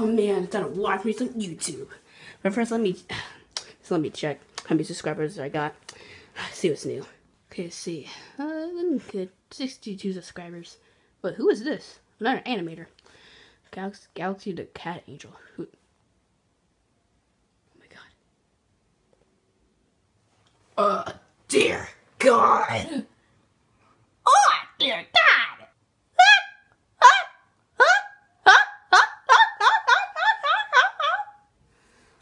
time to watch me some YouTube. But first, let me so let me check how many subscribers I got. see what's new. Okay, let's see. Uh, good. 62 subscribers. But who is this? Another animator. Galaxy, Galaxy the Cat Angel. Who? Oh my god. Uh, dear God. Oh, dear God!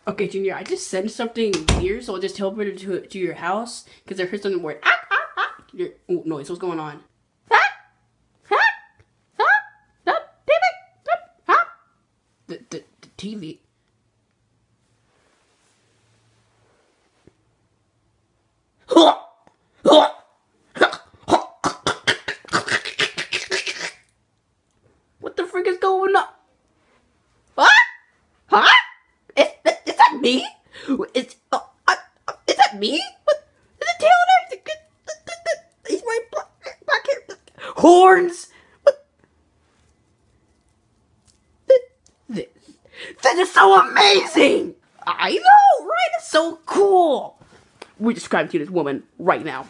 Okay, Junior, I just sent something weird, so I'll just teleport it to, to your house because I heard something weird. Ah, ah, ah. Your oh, noise. What's going on? Ah, ah, ah, the, the, the TV. What the frick is going on? What? Huh? Is, is that me? Is, uh, uh, is that me? What? Is it Taylor? He's wearing black, black hair. Horns? What? This, this is so amazing! I know, right? It's so cool. We're describing to this woman right now.